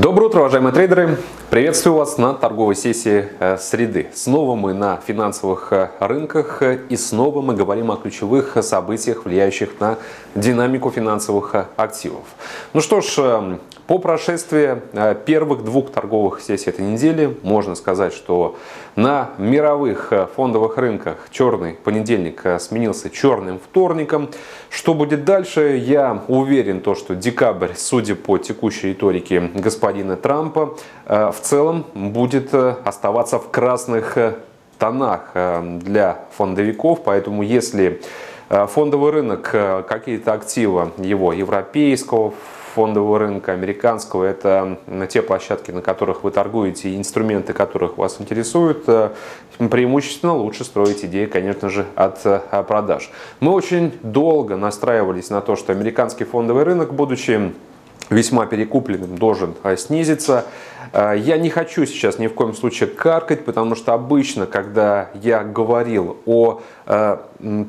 Доброе утро, уважаемые трейдеры! Приветствую вас на торговой сессии э, среды. Снова мы на финансовых э, рынках э, и снова мы говорим о ключевых событиях, влияющих на динамику финансовых активов. Ну что ж, по прошествии первых двух торговых сессий этой недели можно сказать, что на мировых фондовых рынках черный понедельник сменился черным вторником. Что будет дальше, я уверен, то, что декабрь, судя по текущей риторике господина Трампа, в целом будет оставаться в красных тонах для фондовиков. Поэтому если фондовый рынок, какие-то активы его европейского, фондового рынка, американского. Это те площадки, на которых вы торгуете, и инструменты, которых вас интересуют. Э, преимущественно лучше строить идеи, конечно же, от э, продаж. Мы очень долго настраивались на то, что американский фондовый рынок, будучи весьма перекупленным, должен э, снизиться. Я не хочу сейчас ни в коем случае каркать, потому что обычно, когда я говорил о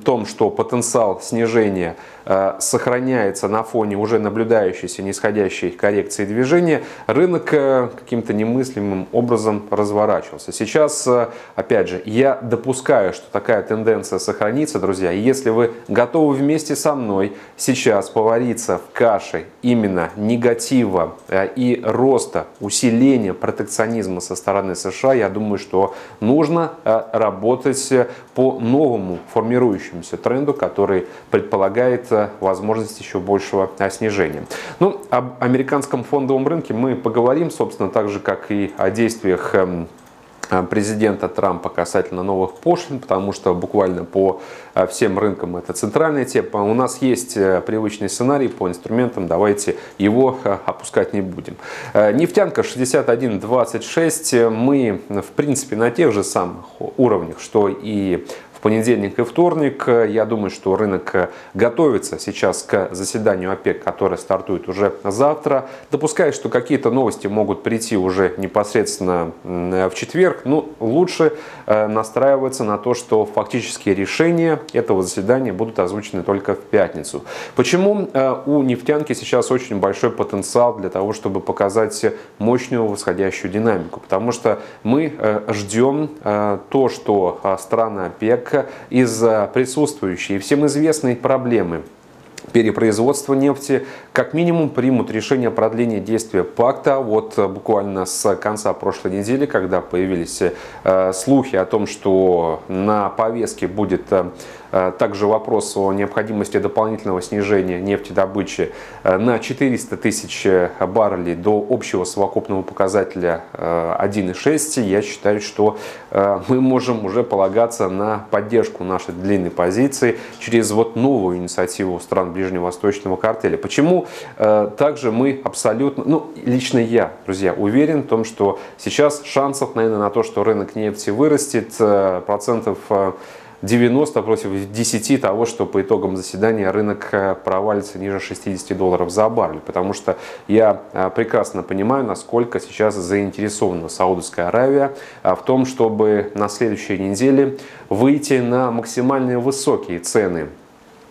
том, что потенциал снижения Э, сохраняется на фоне уже наблюдающейся нисходящей коррекции движения, рынок э, каким-то немыслимым образом разворачивался. Сейчас, э, опять же, я допускаю, что такая тенденция сохранится, друзья. если вы готовы вместе со мной сейчас повариться в каше именно негатива и роста, усиления протекционизма со стороны США, я думаю, что нужно работать по новому формирующемуся тренду, который предполагает возможность еще большего снижения. Ну, об американском фондовом рынке мы поговорим, собственно, так же, как и о действиях эм, президента Трампа касательно новых пошлин, потому что буквально по э, всем рынкам это центральная тема. У нас есть э, привычный сценарий по инструментам, давайте его э, опускать не будем. Нефтянка 61.26, мы в принципе на тех же самых уровнях, что и понедельник и вторник. Я думаю, что рынок готовится сейчас к заседанию ОПЕК, которое стартует уже завтра. Допускаю, что какие-то новости могут прийти уже непосредственно в четверг. Но ну, лучше э, настраиваться на то, что фактические решения этого заседания будут озвучены только в пятницу. Почему э, у нефтянки сейчас очень большой потенциал для того, чтобы показать мощную восходящую динамику? Потому что мы э, ждем то, что страны ОПЕК из-за присутствующей и всем известной проблемы перепроизводства нефти как минимум примут решение продления действия пакта. Вот буквально с конца прошлой недели, когда появились э, слухи о том, что на повестке будет э, Э, также вопрос о необходимости дополнительного снижения нефтедобычи э, на 400 тысяч э, баррелей до общего совокупного показателя 1,6. Я считаю, что мы можем уже полагаться на поддержку нашей длинной позиции через вот новую инициативу стран Ближневосточного картеля. Почему также мы абсолютно, ну лично я, друзья, уверен в том, что сейчас шансов, наверное, на то, что рынок нефти вырастет процентов 90 против 10 того, что по итогам заседания рынок э, провалится ниже 60 долларов за баррель. Потому что я э, прекрасно понимаю, насколько сейчас заинтересована Саудовская Аравия э, в том, чтобы на следующей неделе выйти на максимально высокие цены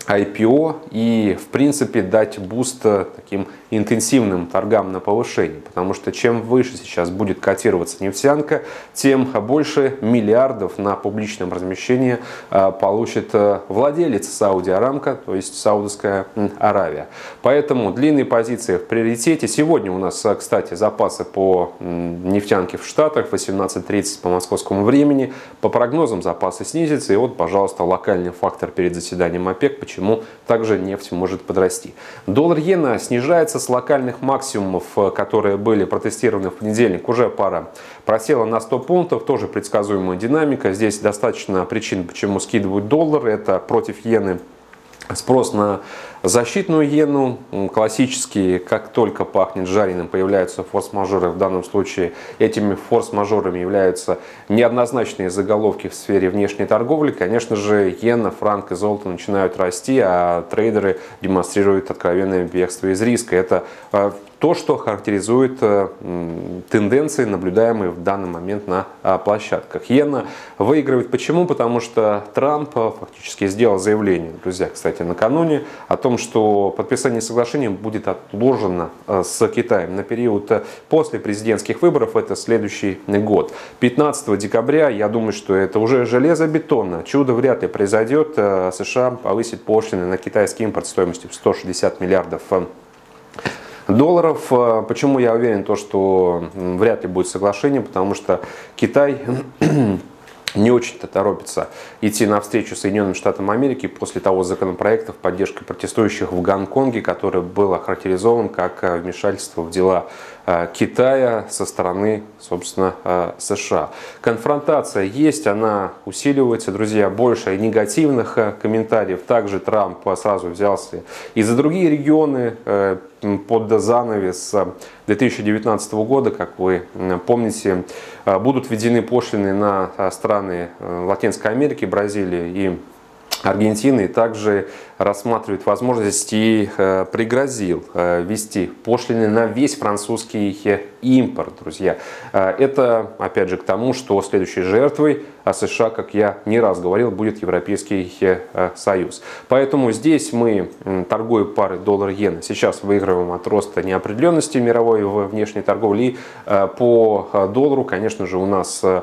IPO и, в принципе, дать boost таким интенсивным торгам на повышение. Потому что чем выше сейчас будет котироваться нефтянка, тем больше миллиардов на публичном размещении а, получит а, владелец Saudi Aramco, то есть Саудовская Аравия. Поэтому длинные позиции в приоритете. Сегодня у нас, кстати, запасы по нефтянке в Штатах 18.30 по московскому времени. По прогнозам запасы снизятся. И вот, пожалуйста, локальный фактор перед заседанием ОПЕК, почему также нефть может подрасти. Доллар-иена снижается с локальных максимумов, э, которые были протестированы в понедельник, уже пара просела на 100 пунктов, тоже предсказуемая динамика. Здесь достаточно причин, почему скидывают доллар. Это против иены спрос на защитную иену. Классические, как только пахнет жареным, появляются форс-мажоры. В данном случае этими форс-мажорами являются неоднозначные заголовки в сфере внешней торговли. Конечно же, иена, франк и золото начинают расти, а трейдеры демонстрируют откровенное бегство из риска. Это э, то, что характеризует э, тенденции, наблюдаемые в данный момент на а, площадках. Иена выигрывает почему? Потому что Трамп э, фактически сделал заявление, друзья, кстати, накануне, о том, что подписание соглашения будет отложено с Китаем на период после президентских выборов, это следующий год. 15 декабря, я думаю, что это уже железобетонно, чудо вряд ли произойдет, США повысит пошлины на китайский импорт стоимостью в 160 миллиардов долларов. Э, почему я уверен, то, что вряд ли будет соглашение, потому что Китай не очень-то торопится идти навстречу Соединенным Штатам Америки после того законопроекта в поддержку протестующих в Гонконге, который был охарактеризован как э, вмешательство в дела Китая со стороны, собственно, э, США. Конфронтация есть, она усиливается, друзья, больше негативных комментариев. Также Трамп сразу взялся и за другие регионы под занавес 2019 года, как вы помните, будут введены пошлины на страны Латинской Америки, Бразилии и Аргентины также рассматривает возможность и э, пригрозил э, ввести пошлины на весь французский импорт, друзья. Э, это, опять же, к тому, что следующей жертвой а США, как я не раз говорил, будет Европейский Союз. Поэтому здесь мы, торгуя парой доллар-иена, сейчас выигрываем от роста неопределенности мировой внешней торговли. И по доллару, конечно же, у нас Э,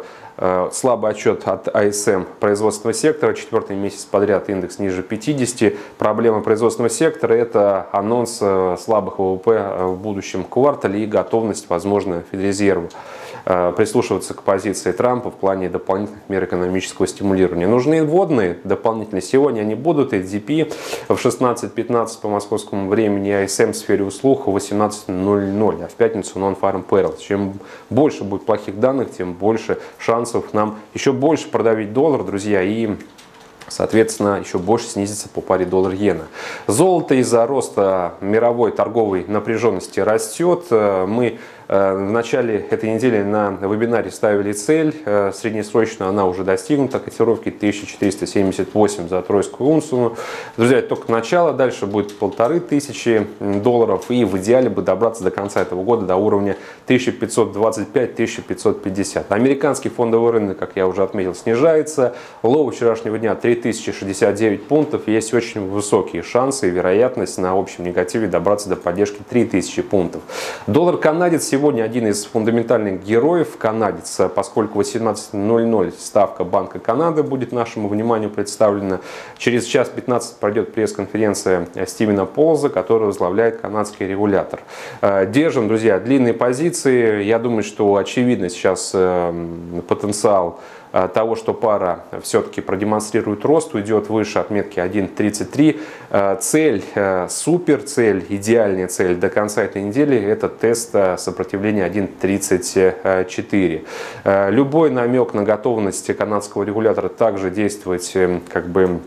слабый отчет от АСМ производственного сектора. Четвертый месяц подряд индекс ниже 50. Проблема производственного сектора – это анонс э, слабых ВВП э, в будущем квартале и готовность, возможно, Федрезерва прислушиваться к позиции Трампа в плане дополнительных мер экономического стимулирования. Нужны вводные дополнительные. Сегодня они будут. HDP в 16.15 по московскому времени, АСМ в сфере услуг в 18.00, а в пятницу Non-Farm Payroll. Чем больше будет плохих данных, тем больше шансов нам еще больше продавить доллар, друзья, и соответственно, еще больше снизится по паре доллар-иена. Золото из-за роста мировой торговой напряженности растет. Мы Э, в начале этой недели на вебинаре ставили цель, э, среднесрочно она уже достигнута, котировки 1478 за тройскую унцию. Друзья, это только начало, дальше будет полторы тысячи долларов и в идеале бы добраться до конца этого года до уровня 1525-1550. Американский фондовый рынок, как я уже отметил, снижается. Лоу вчерашнего дня 3069 пунктов. Есть очень высокие шансы и вероятность на общем негативе добраться до поддержки 3000 пунктов. Доллар канадец сегодня один из фундаментальных героев, канадец, поскольку 18.00 ставка Банка Канады будет нашему вниманию представлена. Через час 15 пройдет пресс-конференция Стивена Полза, который возглавляет канадский регулятор. Э, держим, друзья, длинные позиции. Я думаю, что очевидно сейчас эм, потенциал того, что пара все-таки продемонстрирует рост, уйдет выше отметки 1.33. Э, цель, э, супер цель, идеальная цель до конца этой недели – это тест сопротивления 1.34. Любой намек на готовность канадского регулятора также действовать как бы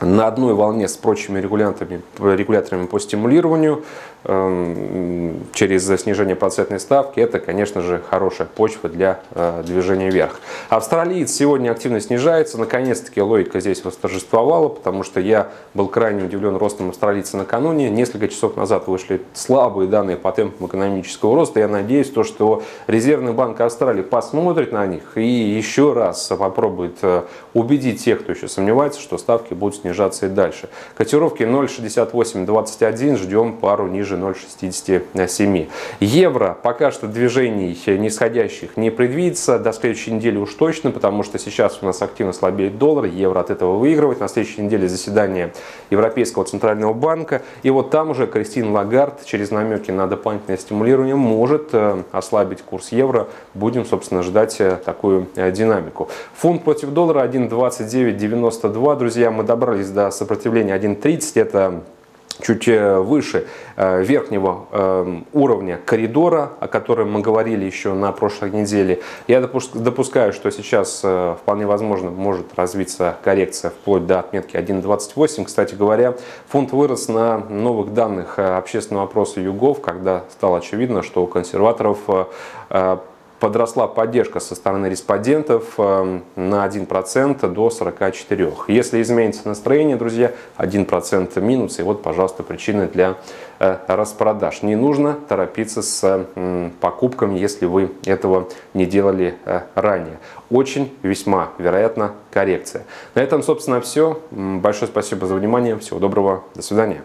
на одной волне с прочими регуляторами, регуляторами по стимулированию эм, через снижение процентной ставки, это, конечно же, хорошая почва для э, движения вверх. Австралиец сегодня активно снижается. Наконец-таки логика здесь восторжествовала, потому что я был крайне удивлен ростом австралийца накануне. Несколько часов назад вышли слабые данные по темпам экономического роста. Я надеюсь, то, что Резервный банк Австралии посмотрит на них и еще раз попробует э, убедить тех, кто еще сомневается, что ставки будут снижаться и дальше. Котировки 0,6821, ждем пару ниже 0,67. Евро пока что движений нисходящих не предвидится, до следующей недели уж точно, потому что сейчас у нас активно слабеет доллар, евро от этого выигрывает. На следующей неделе заседание Европейского центрального банка, и вот там уже Кристин Лагард через намеки на дополнительное стимулирование может э, ослабить курс евро. Будем, собственно, ждать э, такую э, динамику. Фунт против доллара 1,2992, друзья, мы добрались добрались до сопротивления 1.30, это чуть э, выше э, верхнего э, уровня коридора, о котором мы говорили еще на прошлой неделе. Я допускаю, что сейчас вполне возможно может развиться коррекция вплоть до отметки 1.28. Кстати говоря, фунт вырос на новых данных общественного опроса ЮГОВ, когда стало очевидно, что у консерваторов подросла поддержка со стороны респондентов эм, на 1% до 44%. Если изменится настроение, друзья, 1% минус, и вот, пожалуйста, причины для э, распродаж. Не нужно торопиться с покупками, если вы этого не делали э, ранее. Очень весьма вероятно коррекция. На этом, собственно, все. Большое спасибо за внимание. Всего доброго. До свидания.